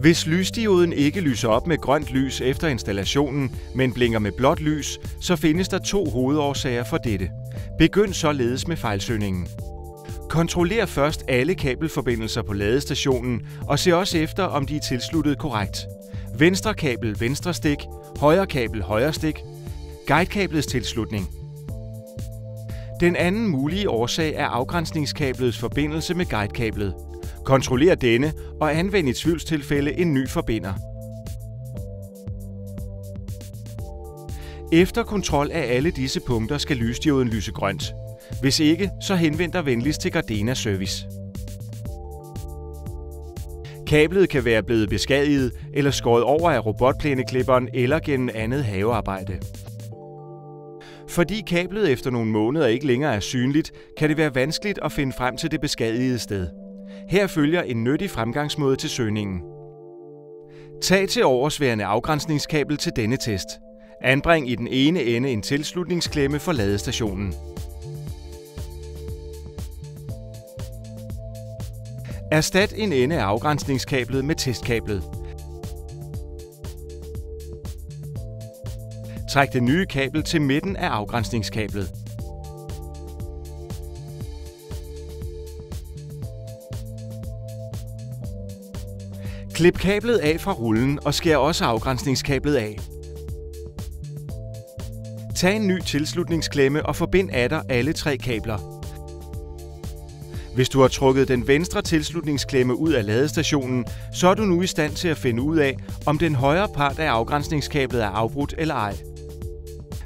Hvis lysdioden ikke lyser op med grønt lys efter installationen, men blinker med blåt lys, så findes der to hovedårsager for dette. Begynd således med fejlsøgningen. Kontroller først alle kabelforbindelser på ladestationen og se også efter, om de er tilsluttet korrekt. Venstre kabel venstre stik, højre kabel højre stik, guidekablets tilslutning. Den anden mulige årsag er afgrænsningskablets forbindelse med guidekablet. Kontroller denne og anvend i tvivlstilfælde en ny forbinder. Efter kontrol af alle disse punkter skal lysdioden lyse grønt. Hvis ikke, så henvend dig venligst til Gardena Service. Kablet kan være blevet beskadiget eller skåret over af robotplæneklipperen eller gennem andet havearbejde. Fordi kablet efter nogle måneder ikke længere er synligt, kan det være vanskeligt at finde frem til det beskadigede sted. Her følger en nyttig fremgangsmåde til søgningen. Tag til oversværende afgrænsningskabel til denne test. Anbring i den ene ende en tilslutningsklemme for ladestationen. Erstat en ende af afgrænsningskablet med testkablet. Træk det nye kabel til midten af afgrænsningskablet. Klip kablet af fra rullen og skær også afgrænsningskablet af. Tag en ny tilslutningsklemme og forbind atter alle tre kabler. Hvis du har trukket den venstre tilslutningsklemme ud af ladestationen, så er du nu i stand til at finde ud af, om den højre part af afgrænsningskablet er afbrudt eller ej.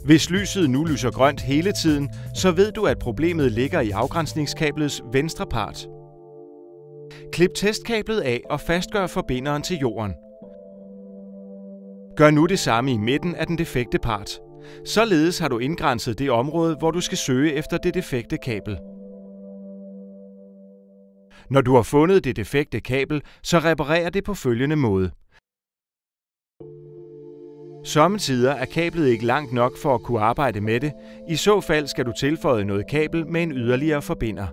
Hvis lyset nu lyser grønt hele tiden, så ved du, at problemet ligger i afgrænsningskablets venstre part. Klip testkablet af og fastgør forbinderen til jorden. Gør nu det samme i midten af den defekte part. Således har du indgrænset det område, hvor du skal søge efter det defekte kabel. Når du har fundet det defekte kabel, så reparer det på følgende måde. Sommetider er kablet ikke langt nok for at kunne arbejde med det. I så fald skal du tilføje noget kabel med en yderligere forbinder.